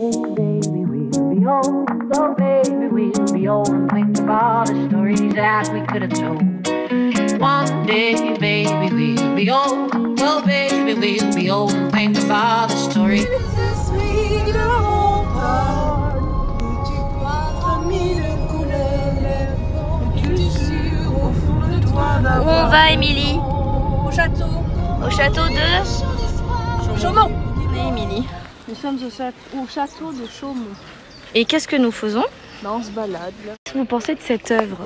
Baby, we'll be old. Oh, baby, we'll be old and think of all the stories that we could have told. One day, baby, we'll be old. Oh, baby, we'll be old and think of all the stories. Où on va, Émilie Au château. Au château de Chaumont. Oui, Émilie. Nous sommes au château, au château de Chaumont. Et qu'est-ce que nous faisons Là, on se balade. Là. Qu'est-ce que vous pensez de cette œuvre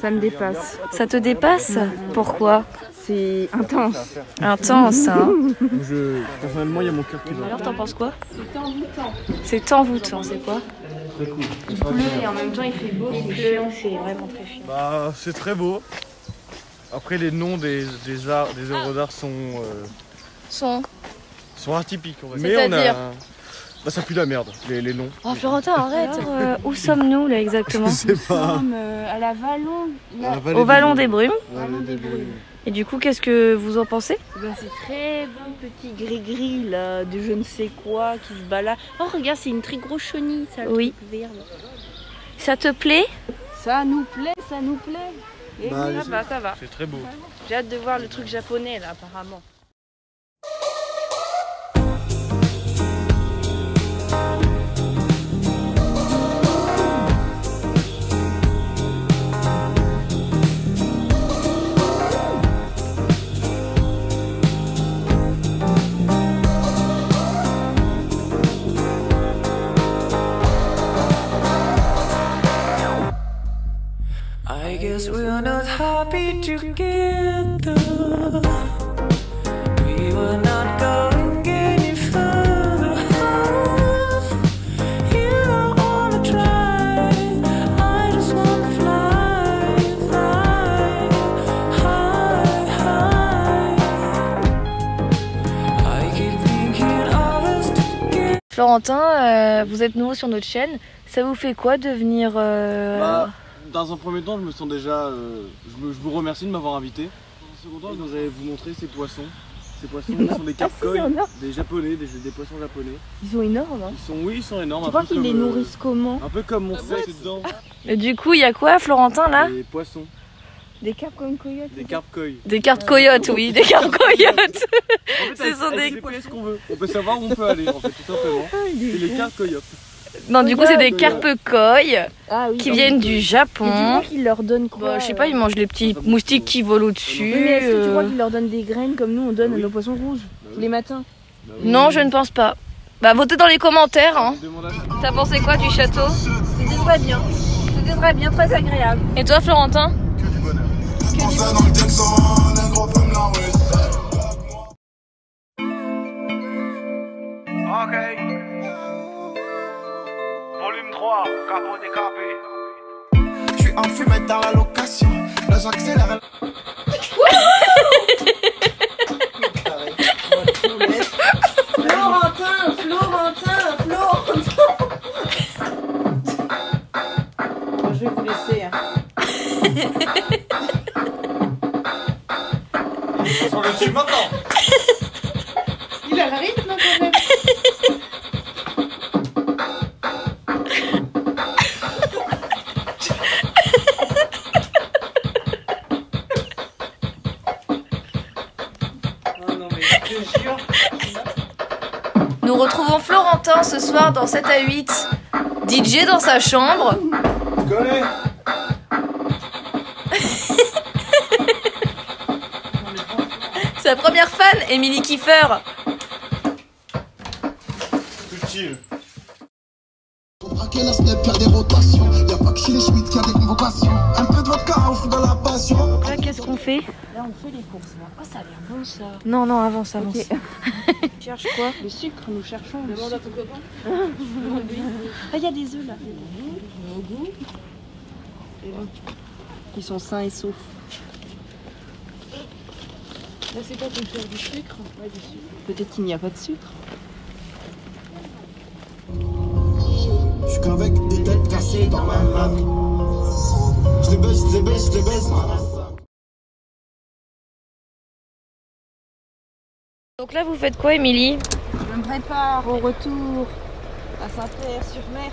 Ça me dépasse. Ça te dépasse Pourquoi C'est intense. Intense, hein Je, personnellement, il y a mon cœur qui bat. Alors, t'en penses quoi C'est envoûtant. C'est envoûtant, c'est quoi Très cool. Il pleut et en même temps il fait beau. Il pleut, c'est vraiment très chiant. Bah, c'est très beau. Après, les noms des, des, arts, des œuvres d'art sont, euh, Son. sont atypiques. On va dire. Mais on a. Bah, ça pue la merde, les, les noms. Oh, Florentin, arrête Euh, Où sommes-nous, là, exactement Je sais pas. Comme euh, à la Vallon. là. À la vallée Au Vallon des Brumes. Des Brumes. Et du coup, qu'est-ce que vous en pensez? Eh ben, c'est très bon petit gris-gris là, de je ne sais quoi qui se balade. Oh, regarde, c'est une très grosse chenille, ça, le Oui. truc vert. là. Ça te plaît? Ça nous plaît, ça nous plaît. Et Bah, oui, ça va, ça va. C'est très beau. J'ai hâte de voir le truc japonais là, apparemment. I guess we're not happy together. We were not going any further. You don't wanna try. I just wanna fly, fly high, high. I keep thinking of us together. Florentin, euh, vous êtes nouveau sur notre chaîne. Ça vous fait quoi de venir euh, Bah, dans un premier temps, je me sens déjà. euh, je, me- je vous remercie de m'avoir invité. Dans un second temps, je voudrais vous montrer ces poissons. Ces poissons sont des carpes Ah, si, des japonais, des, des poissons japonais. Ils sont énormes. Hein. Ils sont, oui, ils sont énormes. Tu un crois peu qu'ils les comme, euh, nourrissent comment Un peu comme mon sexe dedans. Et Du coup, il y a quoi, Florentin, là? Des poissons, Des carpes comme coyotes. des carpes koi. Des cartes coyotes, oui, des cartes coyotes. En fait, Ce avec- sont avec des- qu'on veut. On peut savoir où on peut aller en fait, tout simplement. C'est les carpes coyotes. Non, du coup, c'est des carpes koi Ah oui. qui viennent du Et tu Japon. vois qu'ils leur donnent quoi Bah, je sais pas, ils mangent les petits moustiques qui volent au-dessus. Oui, mais est-ce que tu crois euh, qu'ils leur donnent des graines comme nous on donne Bah oui. à nos poissons rouges Bah oui. les matins Bah oui. Non, je ne pense pas. Bah, votez dans les commentaires. Hein. T'as pensé quoi du château? C'était très bien. C'était très bien, très agréable. Et toi, Florentin? Que du bonheur. Ok. Volume 3, capot décapé. Je suis en fumette dans la location. Là j'accélère. Florentin, Florentin, Florentin. je vais vous laisser. hein. Le maintenant. Il a le rythme quand même. Ce soir dans 7 à 8. DJ dans sa chambre. Collé. Sa première fan, Emily Kiefer. Tout chill. Braquer la snap, faire des rotations. Y'a pas que chez les Schmitt qui a des convocations. Un peu de vodka, on fout dans la passion. Donc là, qu'est-ce qu'on fait Là on fait les courses là. Oh ça a l'air bon ça. Non, non, avance, avance. Ok. Cherche quoi? Le sucre, nous cherchons. Demande à ton copain. ah il y a des œufs là. Ils sont sains et saufs. Là c'est quoi ton cherche du sucre Ouais du sucre. Peut-être qu'il n'y a pas de sucre. Qu'avec des têtes cassées dans ma main. Je les baisse, je les baisse, je les baisse. Donc là, vous faites quoi, Emily Je me prépare au retour À Saint-Pierre-sur-Mer.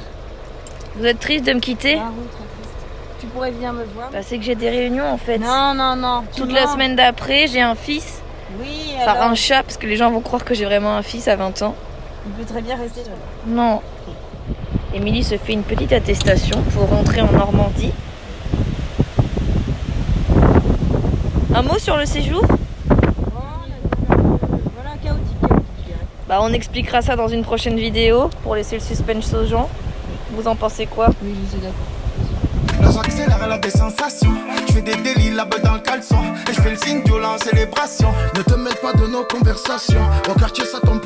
Vous êtes triste de me quitter? Ah oui, très triste. Tu pourrais venir me voir Bah, C'est que j'ai des réunions en fait. Non, non, non. Toute la mens. semaine d'après, j'ai un fils Oui, par alors, un chat parce que les gens vont croire que j'ai vraiment un fils à 20 ans. il peut très bien rester là. Non. Émilie se fait une petite attestation pour rentrer en Normandie. Un mot sur le séjour? Dirais. Bah on expliquera ça dans une prochaine vidéo pour laisser le suspense aux gens. Vous en pensez quoi? Oui, je suis d'accord. Là j'accélère, elle a des sensations. Je fais des délits, la beuh dans le caleçon. Et je fais le signe violent, célébration. Ne te mêle pas de nos conversations. Au quartier, ça tombe